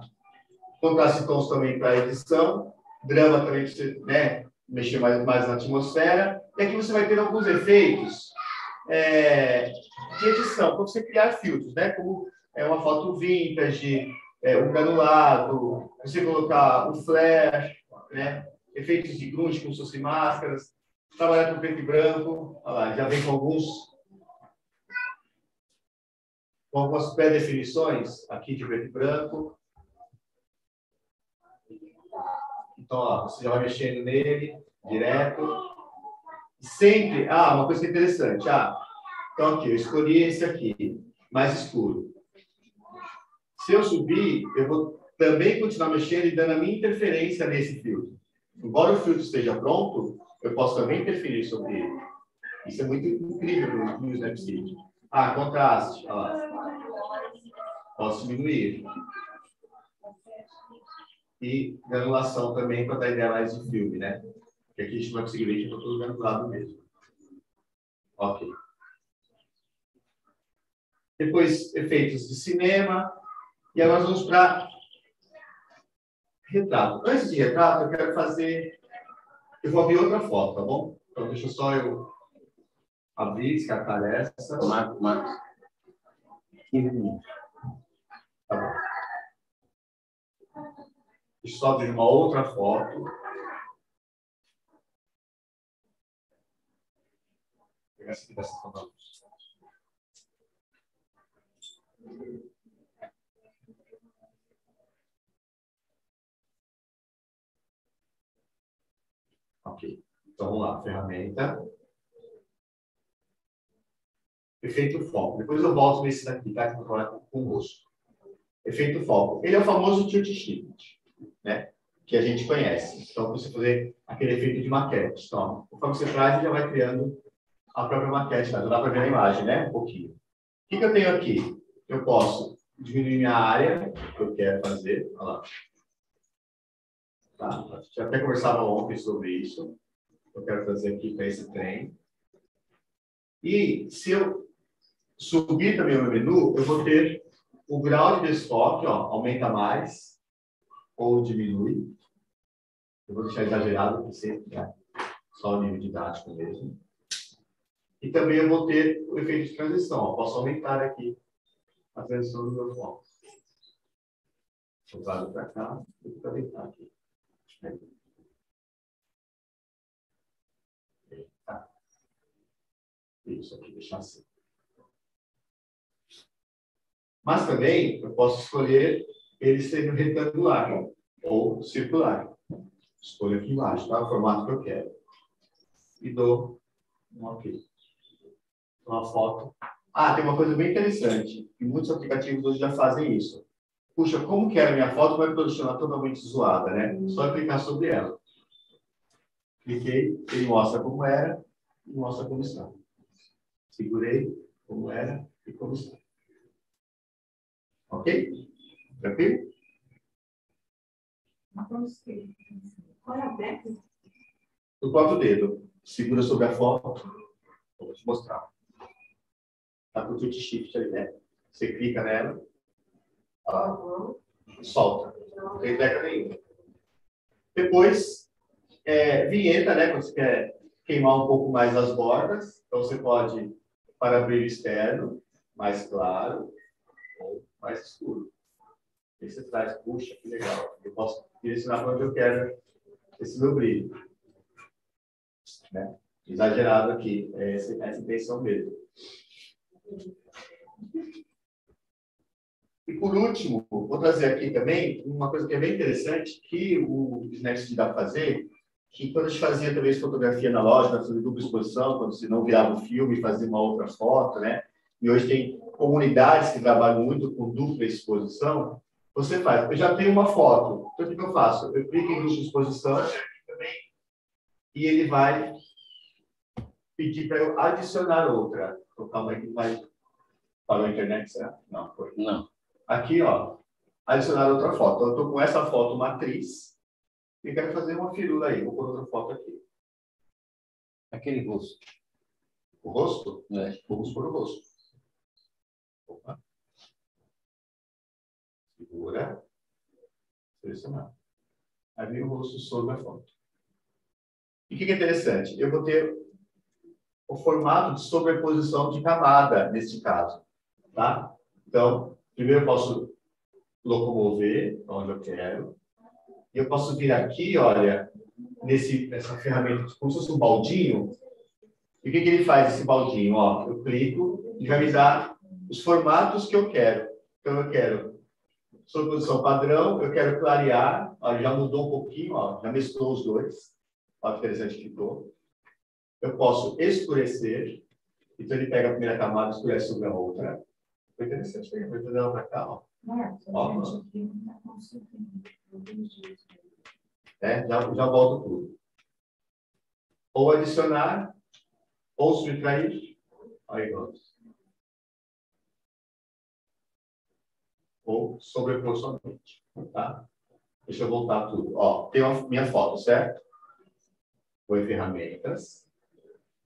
[SPEAKER 1] Contraste de tons também para edição. Drama também para você né, mexer mais, mais na atmosfera. E aqui você vai ter alguns efeitos é, de edição, para você criar filtros, né? Como é uma foto vintage, é, um granulado, você colocar um flare, né? efeitos de grunge como se fossem máscaras, trabalhar com preto e branco, olha lá, já vem com alguns com algumas pré-definições aqui de preto e branco. Então, ó, você já vai mexendo nele direto. Sempre, ah, uma coisa que é interessante, ah, então aqui, eu escolhi esse aqui, mais escuro. Se eu subir, eu vou também continuar mexendo e dando a minha interferência nesse filtro. Embora o filtro esteja pronto, eu posso também interferir sobre ele. Isso é muito incrível no, no Snapseed. Ah, contraste, olha lá. Posso diminuir. E granulação também para dar ideia mais de filme, né? Porque aqui a gente não vai conseguir ver que eu estou tudo granulado mesmo. Ok. Depois, efeitos de cinema. E agora nós vamos para retrato. Antes de retrato, eu quero fazer. Eu vou abrir outra foto, tá bom? Então, deixa só eu abrir, descartar essa.
[SPEAKER 3] Marcos, Marcos. 15 minutos.
[SPEAKER 1] Tá bom. Deixa eu só abrir uma outra foto. essa. Ok. Então vamos lá, ferramenta. Efeito foco. Depois eu volto nesse daqui, tá? Que eu vou falar. Efeito foco. Ele é o famoso tilt shift, né? Que a gente conhece. Então, você fazer aquele efeito de maquete. Então, conforme você traz ele já vai criando a própria maquete. Tá? Dá para ver a imagem, né? Um pouquinho. O que, que eu tenho aqui? Eu posso diminuir minha área que eu quero fazer. Olha lá. Tá? Gente até conversava ontem sobre isso. Eu quero fazer aqui para esse trem. E se eu subir também o meu menu, eu vou ter o grau de desfoque, ó, aumenta mais ou diminui. Eu vou deixar exagerado, porque sempre é só o nível didático mesmo. E também eu vou ter o efeito de transição. Ó. Posso aumentar aqui a transição do meu foco. Usado para cá e para deitar aqui. Tá. Isso aqui, deixar assim. Mas também eu posso escolher ele sendo retangular ou circular. Escolho aqui embaixo, tá? O formato que eu quero. E dou um OK. Uma foto. Ah, tem uma coisa bem interessante. E muitos aplicativos hoje já fazem isso. Puxa, como que era a minha foto? Vai posicionar totalmente zoada, né? Só clicar sobre ela. Cliquei, ele mostra como era e mostra como está. Segurei como era e como está. Ok? Tranquilo?
[SPEAKER 5] Qual é?
[SPEAKER 1] O próprio dedo. Segura sobre a foto. Vou te mostrar. Está com o tilt shift ali, né? Você clica nela. Lá.
[SPEAKER 5] Uhum.
[SPEAKER 1] Solta. Não tem nenhuma. Depois, é, vinheta, né? Quando você quer queimar um pouco mais as bordas. Então, você pode para brilho externo, mais claro ou mais escuro. Aí você traz, puxa, que legal. Eu posso direcionar para onde eu quero esse meu brilho. Né? Exagerado aqui, é essa, essa intenção mesmo. E por último, vou trazer aqui também uma coisa que é bem interessante, que o Snapchat dá para fazer, que quando a gente fazia talvez fotografia analógica, fazia dupla exposição, quando você não virava o filme fazia uma outra foto, né? E hoje tem comunidades que trabalham muito com dupla exposição, você faz. Eu já tenho uma foto, então o que eu faço? Eu clico em dupla exposição e ele vai pedir para eu adicionar outra. Calma aí que vai. Parou a internet, será? Não, foi.
[SPEAKER 2] Não.
[SPEAKER 1] Aqui, ó, adicionar outra foto. Eu estou com essa foto matriz e quero fazer uma firula aí. Vou pôr outra foto aqui.
[SPEAKER 2] Aquele rosto.
[SPEAKER 1] O rosto?
[SPEAKER 2] É.
[SPEAKER 1] Vamos pôr o rosto. Opa. Segura. Selecionar. Aí vem o rosto sobre a foto. E o que, que é interessante? Eu vou ter o formato de sobreposição de camada, neste caso. Tá? Então, primeiro eu posso locomover onde eu quero. E eu posso vir aqui, olha, nesse, nessa ferramenta, como se fosse um baldinho. E o que, que ele faz, esse baldinho? Ó, eu clico e vai me dar os formatos que eu quero. Então, eu quero sobreposição padrão, eu quero clarear. Ó, já mudou um pouquinho, ó, já mesclou os dois. Olha que interessante que ficou. Eu posso escurecer. Então, ele pega a primeira camada e escurece sobre a outra. Foi interessante. Vou trazer ela para cá, ó.
[SPEAKER 4] Marcos,
[SPEAKER 1] Ó,
[SPEAKER 4] gente está conseguindo.
[SPEAKER 1] né? já, já volto tudo. Ou adicionar, ou subtrair. Aí vamos. Ou sobrepor somente. Tá? Deixa eu voltar tudo. Ó, tem a minha foto, certo? Em ferramentas.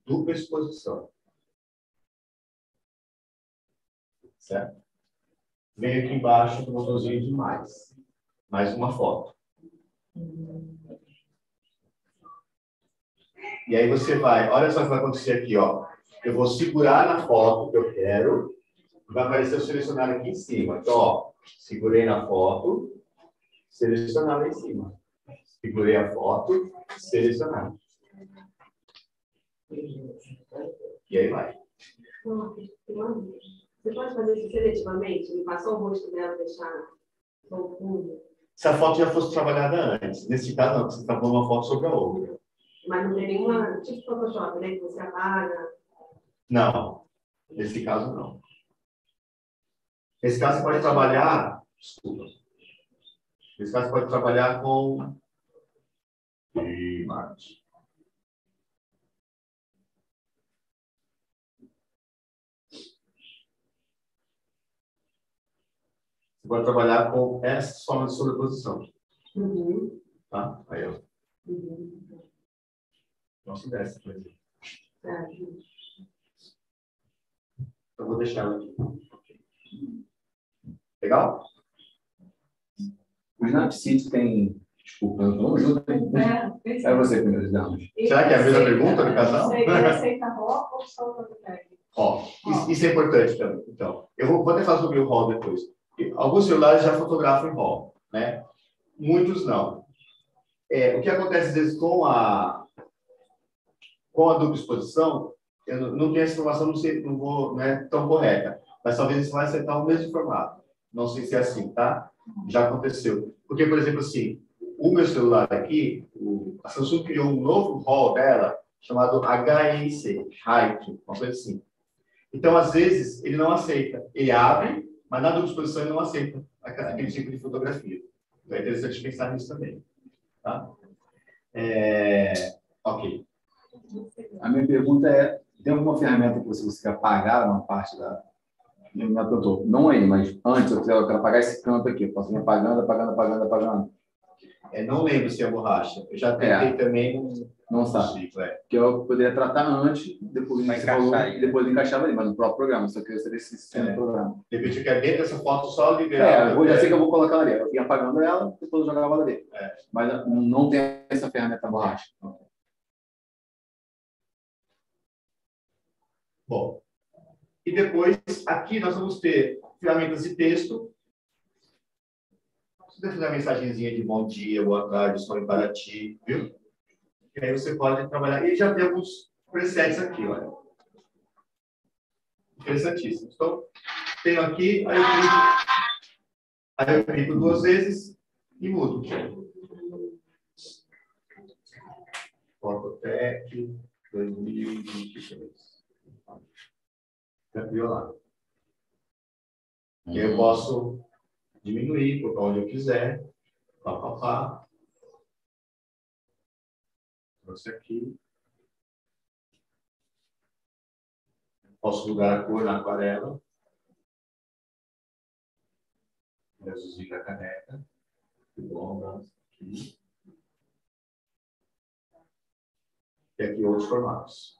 [SPEAKER 1] Dupla exposição. Certo? Venho aqui embaixo do botãozinho de mais. Mais uma foto. E aí você vai, olha só o que vai acontecer aqui, ó. Eu vou segurar na foto que eu quero, vai aparecer o selecionado aqui em cima. Então, ó, segurei na foto, selecionar lá em cima. Segurei a foto, selecionar. E aí vai.
[SPEAKER 5] Você pode fazer isso seletivamente? Me passar o rosto dela, deixar fundo.
[SPEAKER 1] Se a foto já fosse trabalhada antes, nesse caso não, você está pondo uma foto sobre a outra.
[SPEAKER 5] Mas não tem nenhuma, tipo Photoshop, né? Que você apaga.
[SPEAKER 1] Não. Nesse caso, não. Nesse caso, você pode trabalhar. Desculpa. Nesse caso, você pode trabalhar com. Imagem. Você pode trabalhar com essa forma de sobreposição.
[SPEAKER 5] Uhum.
[SPEAKER 1] Tá? Aí, ó.
[SPEAKER 5] Uhum.
[SPEAKER 1] Nossa, desce, por exemplo.
[SPEAKER 5] Certo.
[SPEAKER 1] Eu vou deixar ela aqui. Legal?
[SPEAKER 6] O Snapseed tem. Desculpa, eu não ajuda. É você que nos damos.
[SPEAKER 1] Será que é a mesma pergunta do casal?
[SPEAKER 5] Ele aceita rock ou só o?
[SPEAKER 1] Ó, isso, isso é importante também. Então, eu vou, vou até falar sobre o RAW depois. Alguns celulares já fotografam em RAW, né? Muitos não. É, o que acontece às vezes com a com a dupla exposição, eu não, tenho essa informação, não, sei, não, vou, não é tão correta, mas talvez você vai acertar o mesmo formato. Não sei se é assim, tá? Já aconteceu. Porque, por exemplo, assim, o meu celular aqui, o, a Samsung criou um novo RAW dela, chamado HIC, Height, uma coisa assim. Então, às vezes, ele não aceita. Ele abre, mas na dupla exposição ele não aceita aquele tipo de fotografia. Então, é interessante pensar nisso também. Tá? É... Ok.
[SPEAKER 6] A minha pergunta é: tem alguma ferramenta que você consiga apagar uma parte da. Não, não, não aí, mas antes eu quero, apagar esse canto aqui. Posso ir apagando, apagando, apagando, apagando.
[SPEAKER 1] É, não lembro se é borracha. Eu já tentei
[SPEAKER 6] É.
[SPEAKER 1] também, não,
[SPEAKER 6] Não sabe.
[SPEAKER 1] É.
[SPEAKER 6] Que eu poderia tratar antes, depois
[SPEAKER 3] Vai
[SPEAKER 6] falou,
[SPEAKER 3] encaixar aí.
[SPEAKER 6] e depois encaixava ali, mas no próprio programa. Só queria saber se isso
[SPEAKER 1] É.
[SPEAKER 6] no programa.
[SPEAKER 1] De repente, eu quero dentro dessa foto só
[SPEAKER 6] É,
[SPEAKER 1] liberar.
[SPEAKER 6] eu vou- já sei que eu vou colocar ela ali. Eu ia apagando ela, depois eu jogava ela ali.
[SPEAKER 1] É.
[SPEAKER 6] Mas não tem essa ferramenta borracha.
[SPEAKER 1] Bom, e depois, aqui nós vamos ter ferramentas de texto. Você deve fazer uma mensagenzinha de bom dia, boa tarde, estou em Paraty, viu? E aí você pode trabalhar. E já tem alguns presets aqui, olha. Interessantíssimos. Então, tenho aqui, aí eu clico, aí eu clico duas vezes e mudo. Fototec 2023. Tá violado. E aí eu posso diminuir, colocar onde eu quiser. Pá, pá, pá. Trouxe aqui. Posso mudar a cor na aquarela. Azulzinho da caneta. Que bom, né? Aqui. E aqui outros formatos.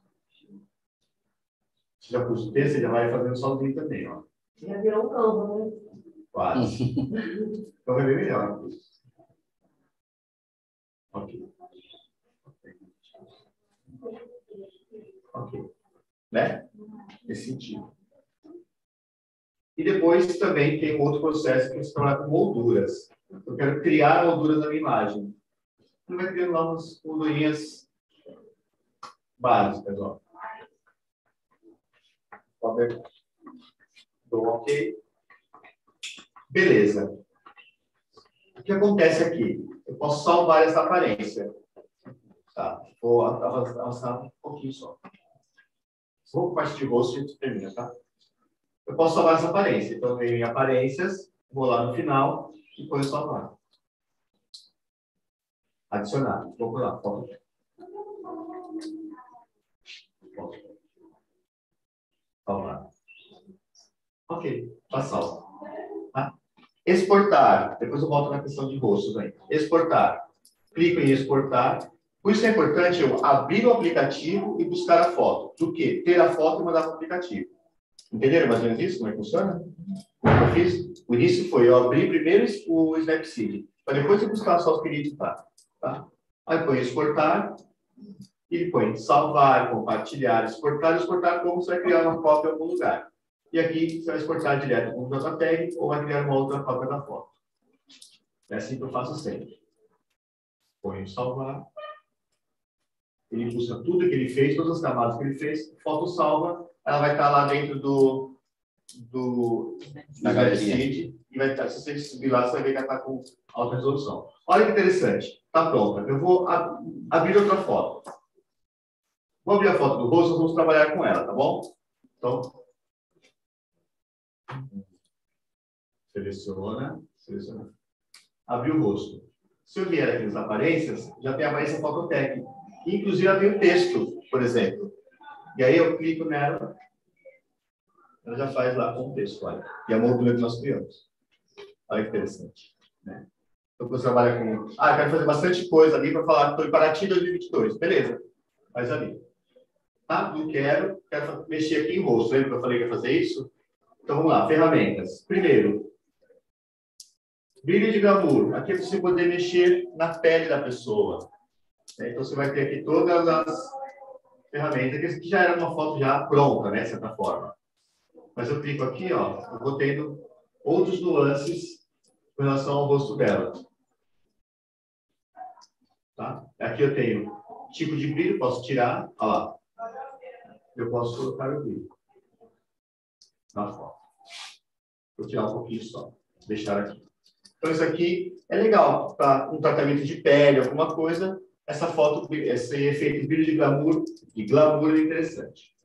[SPEAKER 1] Você já pôs o texto, já vai fazendo sozinho também, ó.
[SPEAKER 5] Já virou um campo, né?
[SPEAKER 1] Quase. então vai ver melhor. Ok. Ok. Né? Nesse sentido. E depois também tem outro processo que você trabalha com molduras. Eu quero criar molduras na minha imagem. Você vai criando lá umas moldurinhas básicas, ó. Dou ok. Beleza. O que acontece aqui? Eu posso salvar essa aparência. Tá. Vou avançar um pouquinho só. Vou parte de rosto e termina, tá? Eu posso salvar essa aparência. Então, eu venho em aparências, vou lá no final e depois salvar. Adicionar. Vou por lá. Foto. Salvar. Ok, tá salvo. Tá? Exportar. Depois eu volto na questão de rostos aí. Exportar. Clico em exportar. Por isso é importante eu abrir o aplicativo e buscar a foto. Do que? Ter a foto e mandar para o aplicativo. Entenderam mais ou menos isso? Como é que funciona? Como eu fiz? O início foi eu abrir primeiro o Snapseed, para depois eu buscar só os que editar. Tá? Aí põe exportar, e põe salvar, compartilhar, exportar, exportar como você vai criar uma cópia em algum lugar. E aqui você vai exportar direto com o JPEG ou vai criar uma outra cópia da foto. É assim que eu faço sempre. Põe salvar. Ele busca tudo que ele fez, todas as camadas que ele fez, foto salva, ela vai estar lá dentro do, do,
[SPEAKER 3] Da galeria.
[SPEAKER 1] E vai estar, se você subir lá, você vai ver que ela está com alta resolução. Olha que interessante, está pronta. Eu vou ab- abrir outra foto. Vou abrir a foto do rosto, vamos trabalhar com ela, tá bom? Então, seleciona, seleciona. Abrir o rosto. Se eu vier aqui nas aparências, já tem a aparência fototécnica. Inclusive, tem o texto, por exemplo. E aí eu clico nela, ela já faz lá com o texto, olha. E a moldura que nós criamos. Olha que interessante. Né? Então, você trabalha com. Ah, quero fazer bastante coisa ali para falar, estou em Paraty 2022. Beleza, faz ali. Tá? Não quero, quero mexer aqui em rosto. Lembra que eu falei que ia fazer isso? Então, vamos lá, ferramentas. Primeiro, brilho de glamour. Aqui é você poder mexer na pele da pessoa. Né? Então, você vai ter aqui todas as ferramentas, que já era uma foto já pronta, né, de certa forma. Mas eu clico aqui, ó, eu vou tendo outros nuances com relação ao rosto dela. Tá? Aqui eu tenho tipo de brilho, posso tirar, olha lá. Eu posso colocar o brilho na foto. Vou tirar um pouquinho só, deixar aqui. Então, isso aqui é legal para um tratamento de pele, alguma coisa. Essa foto, esse efeito brilho de glamour, de glamour é interessante.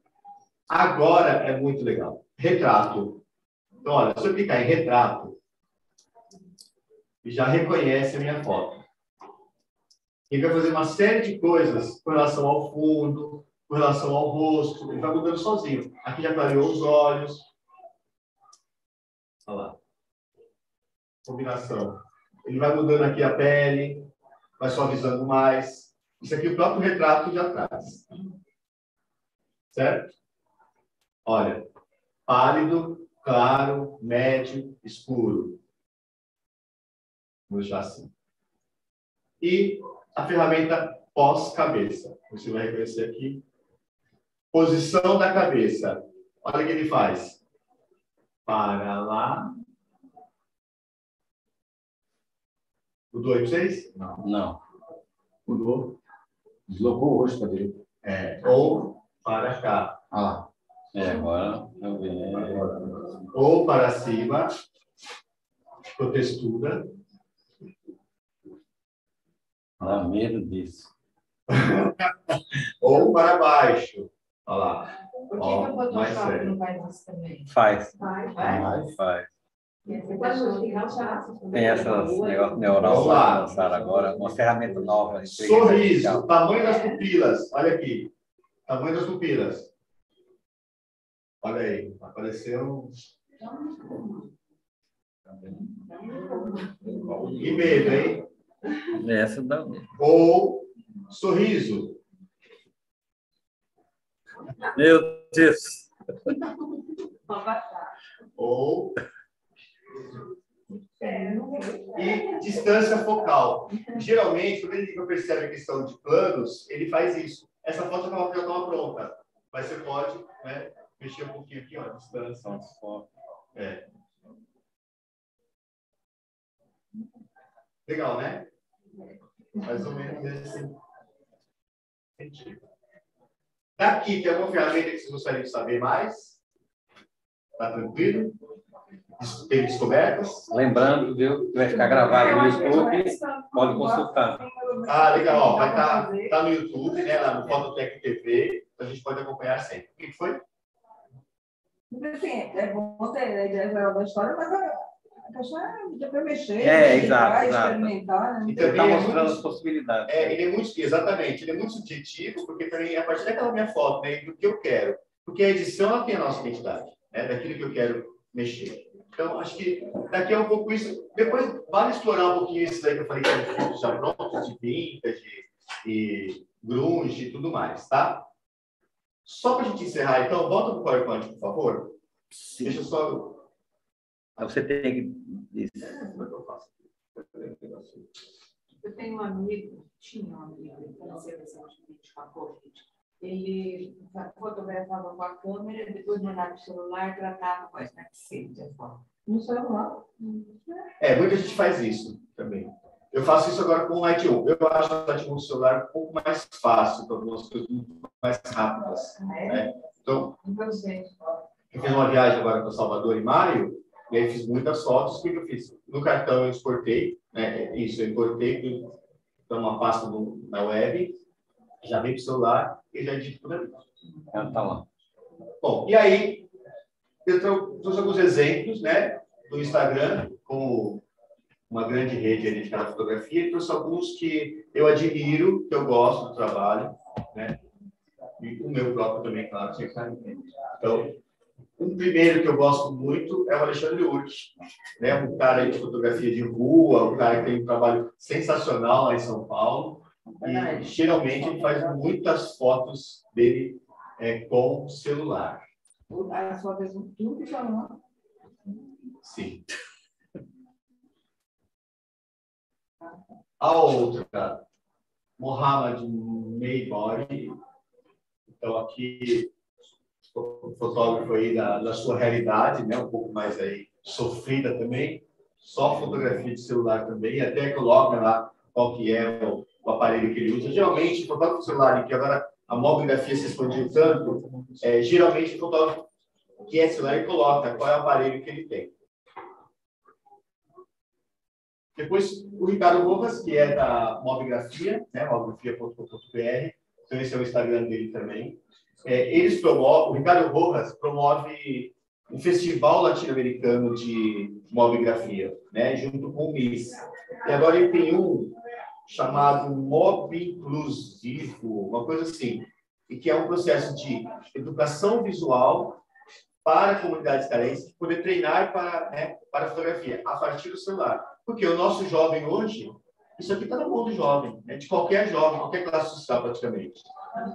[SPEAKER 1] Agora é muito legal. Retrato. Então, olha, se eu clicar em retrato, já reconhece a minha foto. Ele vai fazer uma série de coisas com relação ao fundo, com relação ao rosto. Ele vai mudando sozinho. Aqui já clareou os olhos. Olha lá. Combinação. Ele vai mudando aqui a pele, vai suavizando mais. Isso aqui é o próprio retrato já traz. Certo? Olha, pálido, claro, médio, escuro. Vou deixar assim. E a ferramenta pós-cabeça. Você vai reconhecer aqui. Posição da cabeça. Olha o que ele faz. Para lá. Mudou aí para vocês?
[SPEAKER 3] Não. Não.
[SPEAKER 6] Mudou. Deslocou o rosto para direita.
[SPEAKER 1] É. Ou para cá.
[SPEAKER 6] Ah lá.
[SPEAKER 3] É, agora eu vi.
[SPEAKER 1] Ou para cima. Com textura.
[SPEAKER 3] Dá medo disso.
[SPEAKER 1] Ou para baixo. Olha lá.
[SPEAKER 4] Por que,
[SPEAKER 1] Ó,
[SPEAKER 4] que o Photoshop não faz isso também?
[SPEAKER 3] Faz, faz.
[SPEAKER 5] Ficar chato.
[SPEAKER 3] Tem negócio neural
[SPEAKER 1] Vamos lá.
[SPEAKER 3] lançaram agora, uma ferramenta nova.
[SPEAKER 1] Sorriso. Tamanho das pupilas. Olha aqui. Tamanho das pupilas. Olha aí. Apareceu. Que medo, hein?
[SPEAKER 3] Essa dá.
[SPEAKER 1] Ou sorriso.
[SPEAKER 3] Meu Deus.
[SPEAKER 1] Ou. E distância focal. Geralmente, quando ele percebe a questão de planos, ele faz isso. Essa foto já estava pronta. Mas você pode né, mexer um pouquinho aqui, ó, distância. É. Legal, né? Mais ou menos nesse sentido. Daqui, tem alguma ferramenta que vocês gostariam de saber mais? Tá tranquilo? Tem descobertas?
[SPEAKER 3] Lembrando, viu, vai ficar gravado no YouTube, pode consultar.
[SPEAKER 1] Ah, legal. Ó, vai estar tá, tá no YouTube, né? Lá no Fototec TV. A gente pode acompanhar sempre. O que foi?
[SPEAKER 7] Assim, é bom ter a ideia geral da história, mas a a questão é depois mexer,
[SPEAKER 3] É,
[SPEAKER 7] explicar,
[SPEAKER 3] exato, exato.
[SPEAKER 7] experimentar. Né?
[SPEAKER 1] E
[SPEAKER 3] Ele
[SPEAKER 1] também
[SPEAKER 3] está
[SPEAKER 1] é
[SPEAKER 3] mostrando
[SPEAKER 1] muito-
[SPEAKER 3] as possibilidades.
[SPEAKER 1] É, ele é muito, exatamente, ele é muito subjetivo, porque também a partir daquela minha foto, né, do que eu quero. Porque a edição ela tem a nossa identidade, né, daquilo que eu quero mexer. Então, acho que daqui a um pouco isso. Depois, vale explorar um pouquinho isso daí que eu falei que fotos já prontos, de vintage, e grunge e tudo mais, tá? Só para a gente encerrar, então, volta para o PowerPoint, por favor. Deixa eu só.
[SPEAKER 3] Você tem que. isso.
[SPEAKER 1] Como é que eu faço?
[SPEAKER 4] Eu tenho um amigo, tinha um amigo, ele faleceu recentemente com a Covid. Ele fotografava com a câmera, depois mandava o celular e tratava com a Snapseed.
[SPEAKER 7] No celular.
[SPEAKER 1] É, muita gente faz isso também. Eu faço isso agora com o Lightroom. Eu acho o Lightroom no celular um pouco mais fácil, para algumas coisas muito mais rápidas. Né? Então,
[SPEAKER 4] Então, sei.
[SPEAKER 1] eu fiz uma viagem agora para Salvador em maio, e aí fiz muitas fotos. O que eu fiz? No cartão eu exportei, né? isso, eu importei para uma pasta no- na web, Já vem para o celular e já edita tudo ali.
[SPEAKER 3] Ela tá lá.
[SPEAKER 1] Bom, e aí, eu trou- trouxe alguns exemplos, né, do Instagram, como uma grande rede ali de cada fotografia, e trouxe alguns que eu admiro, que eu gosto do trabalho, né, e o meu próprio também, claro, sempre tá Então, um primeiro que eu gosto muito é o Alexandre Urch, né, um cara de fotografia de rua, um cara que tem um trabalho sensacional lá em São Paulo, e geralmente ele faz muitas fotos dele é, com celular.
[SPEAKER 7] A sua vez, tudo falou.
[SPEAKER 1] Sim. A outra, Mohamed Meibori. Então, aqui, fotógrafo aí da, da sua realidade, né? um pouco mais aí sofrida também. Só fotografia de celular também. Até coloca lá qual que é o, o aparelho que ele usa. Geralmente, fotógrafo de celular, que agora a mobigrafia se expandiu tanto, é, geralmente o fotógrafo que é celular e coloca qual é o aparelho que ele tem. Depois, o Ricardo Rojas, que é da Mobigrafia, né, mobigrafia.com.br, então esse é o Instagram dele também. É, eles promovem, o Ricardo Rojas promove um festival latino-americano de mobigrafia, né, junto com o MIS. E agora ele tem um chamado Mob Inclusivo, uma coisa assim, e que é um processo de educação visual para comunidades carentes poder treinar para, né, para fotografia a partir do celular. Porque o nosso jovem hoje, isso aqui está na mão do jovem, né, de qualquer jovem, qualquer classe social praticamente.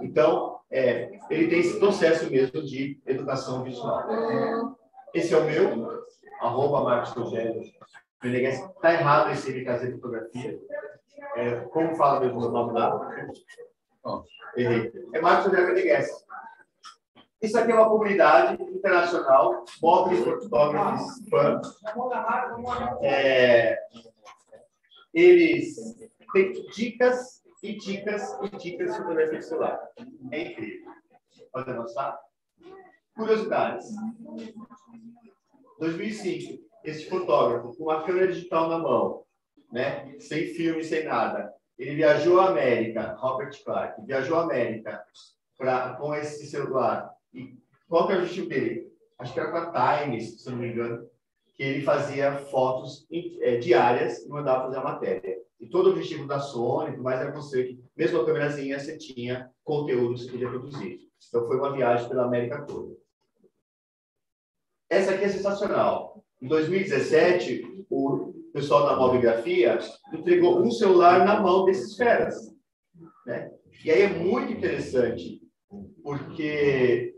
[SPEAKER 1] Então, é, ele tem esse processo mesmo de educação visual. Esse é o meu, arroba Marcos Rogério. Está errado esse ele fazer fotografia. É, como fala mesmo o nome? Ó, errei. É Marcos Rogério Meneghese. Isso aqui é uma comunidade internacional, Mob Photographers Fan. É, eles têm dicas e dicas e dicas de fotografia celular. É incrível. Pode avançar? Curiosidades. 2005, esse fotógrafo com uma câmera digital na mão, né, sem filme, sem nada, ele viajou à América, Robert Clark, viajou à América pra, com esse celular. E qual que é o objetivo dele? Acho que era para Times, se não me engano, que ele fazia fotos é, diárias e mandava fazer a matéria. E todo o objetivo da Sony, tudo mais, era você que, mesmo a câmerazinha, você tinha conteúdo que você podia produzir. Então, foi uma viagem pela América toda. Essa aqui é sensacional. Em 2017, o pessoal da mobigrafia entregou um celular na mão desses feras. Né? E aí é muito interessante, porque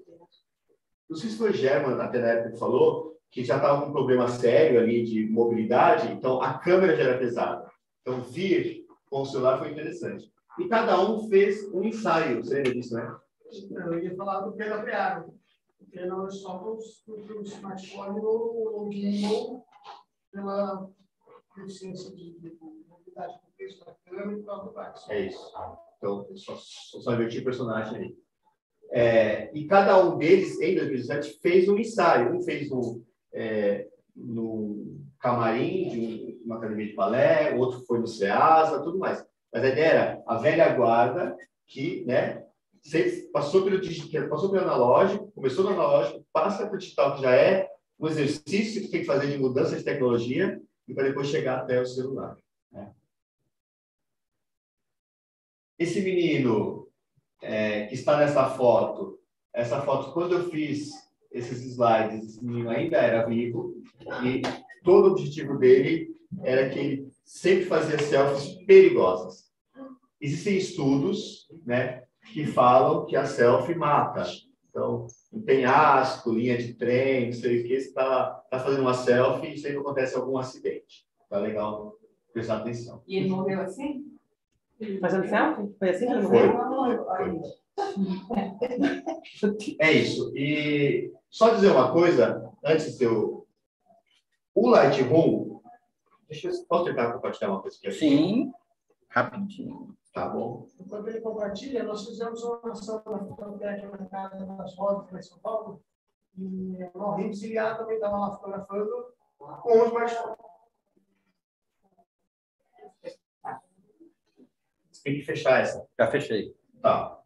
[SPEAKER 1] não sei se foi o German, até na época que falou, que já estava com um problema sério ali de mobilidade, então a câmera já era pesada. Então, vir com o celular foi interessante. E cada um fez um ensaio, você lembra disso, né?
[SPEAKER 8] Eu ia falar do Pedro Abriago, porque não é só pelo smartphone ou Kindle, pela deficiência de mobilidade do texto da câmera e braço.
[SPEAKER 1] É isso. Então, só, só invertir personagem aí. É, e cada um deles, em 2017, fez um ensaio. Um fez no, é, no camarim de uma academia de balé, outro foi no SEASA, tudo mais. Mas a ideia era a velha guarda que né, passou pelo digital, passou pelo analógico, começou no analógico, passa para o digital, que já é um exercício que tem que fazer de mudança de tecnologia e para depois chegar até o celular. Né? Esse menino é, que está nessa foto, essa foto, quando eu fiz esses slides, esse menino ainda era vivo e todo o objetivo dele era que ele sempre fazia selfies perigosas. Existem estudos, né, que falam que a selfie mata. Então, em penhasco, linha de trem, não sei o que, você está tá fazendo uma selfie e sempre acontece algum acidente. Tá legal prestar atenção.
[SPEAKER 4] E ele morreu assim?
[SPEAKER 5] Fazendo selfie? Foi assim que ele morreu?
[SPEAKER 1] Foi. É isso. E só dizer uma coisa, antes de eu... O Lightroom... Deixa eu... Posso tentar compartilhar uma coisa aqui?
[SPEAKER 2] Sim, rapidinho.
[SPEAKER 1] Tá bom.
[SPEAKER 8] Enquanto ele compartilha, nós fizemos uma ação na fotografia na casa das fotos em São Paulo, e o Maurício Ziliar também estava lá fotografando com os smartphone.
[SPEAKER 1] Tem que fechar essa.
[SPEAKER 3] Já fechei.
[SPEAKER 1] Tá.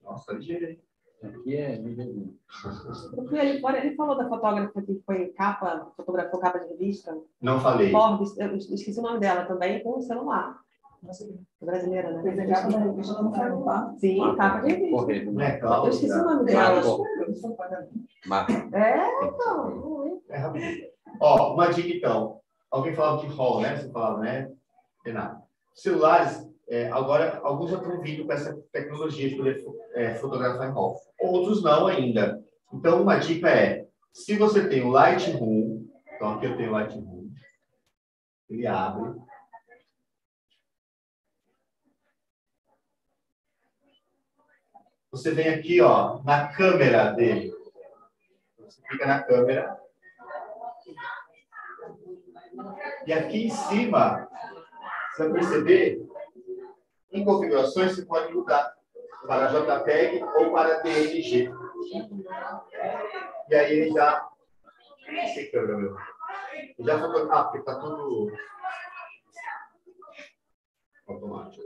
[SPEAKER 1] Nossa, tá ligeiro, hein?
[SPEAKER 3] Aqui é
[SPEAKER 5] fora, ele falou da fotógrafa que foi capa, fotografou capa de revista.
[SPEAKER 1] Não falei.
[SPEAKER 5] Forbes, eu esqueci o nome dela também, com o celular. Brasileira, né?
[SPEAKER 7] Fez a capa da revista.
[SPEAKER 5] Sim, capa de revista.
[SPEAKER 3] Correr.
[SPEAKER 1] Não é
[SPEAKER 5] Eu esqueci o nome dela.
[SPEAKER 3] Marca.
[SPEAKER 5] É, então.
[SPEAKER 1] É rapidinho. Ó, uma dica então. Alguém falava de hall, né? Você falava, né, Renato? Celulares, é, agora, alguns já estão vindo com essa tecnologia de poder é, fotografar em hall. Outros não ainda. Então, uma dica é, se você tem o Lightroom, então aqui eu tenho o Lightroom, ele abre. Você vem aqui, ó, na câmera dele. Você clica na câmera. E aqui em cima, você vai perceber, em configurações você pode mudar para JPEG ou para DNG. E aí ele já. Sem câmera, meu. Ele já fotografa, ah, porque está tudo automático.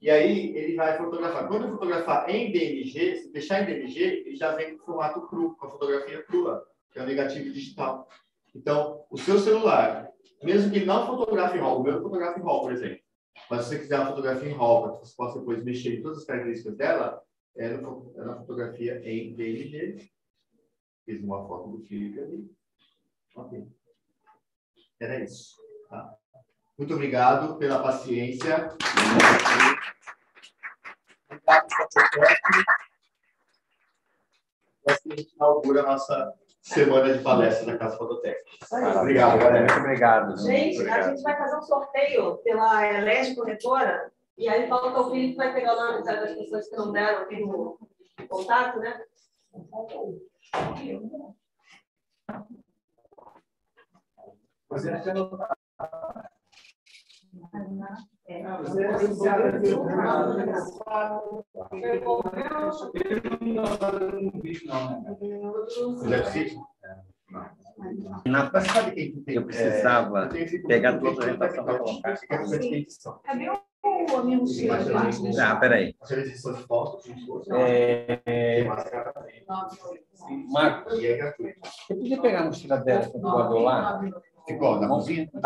[SPEAKER 1] E aí ele vai fotografar. Quando fotografar em DNG, se deixar em DNG, ele já vem com formato cru, com a fotografia crua, que é o negativo digital. Então, o seu celular, mesmo que não fotografe em RAW, o meu fotografa em RAW, por exemplo, mas se você quiser uma fotografia em RAW, que você possa depois mexer em todas as características dela, é, no, é na fotografia em DNG. Fiz uma foto do Felipe ali. Ok. Era isso. Tá? Muito obrigado pela paciência. Obrigado pela. Assim a gente inaugura a nossa semana de palestra da Casa Fototécnica. Obrigado, galera.
[SPEAKER 3] Muito obrigado.
[SPEAKER 5] Gente,
[SPEAKER 3] Obrigado.
[SPEAKER 5] a gente vai fazer um sorteio pela Elege Corretora. E aí falta o Felipe que vai pegar o nome das pessoas que não deram aqui no contato, né?
[SPEAKER 6] Você acha que eu-
[SPEAKER 1] Sabe quem que tem?
[SPEAKER 2] Eu precisava
[SPEAKER 1] eu
[SPEAKER 2] pegar toda a orientação para colocar.
[SPEAKER 1] eu.
[SPEAKER 4] Cadê o?
[SPEAKER 2] Ah, peraí.
[SPEAKER 3] É. Marcos,
[SPEAKER 1] E é
[SPEAKER 3] você podia pegar a mochila dela com o voador lá?
[SPEAKER 1] Ficou na cozinha?